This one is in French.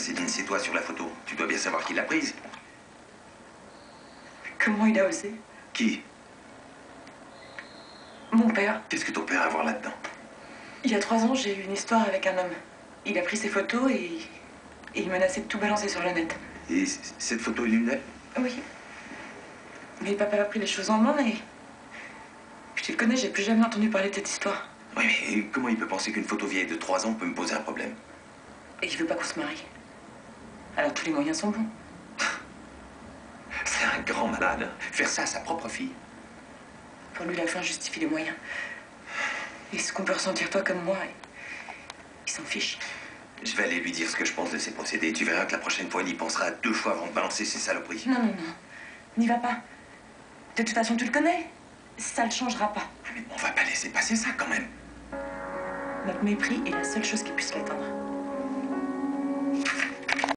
Céline, c'est toi sur la photo. Tu dois bien savoir qui l'a prise. Comment il a osé Qui Mon père. Qu'est-ce que ton père a à voir là-dedans Il y a trois ans, j'ai eu une histoire avec un homme. Il a pris ses photos et, et il menaçait de tout balancer sur le net. Et cette photo est l'une d'elles Oui. Mais papa a pris les choses en main et... Je te le connais, j'ai plus jamais entendu parler de cette histoire. Oui, mais comment il peut penser qu'une photo vieille de 3 ans peut me poser un problème Et il veut pas qu'on se marie. Alors tous les moyens sont bons. C'est un grand malade. Faire ça à sa propre fille. Pour lui, la fin justifie les moyens. Et ce qu'on peut ressentir toi comme moi, il s'en fiche. Je vais aller lui dire ce que je pense de ses procédés. Tu verras que la prochaine fois, il y pensera deux fois avant de balancer ses saloperies. Non, non, non. N'y va pas. De toute façon, tu le connais. Ça ne changera pas. Mais on va pas laisser passer ça quand même. Notre mépris est la seule chose qui puisse l'éteindre.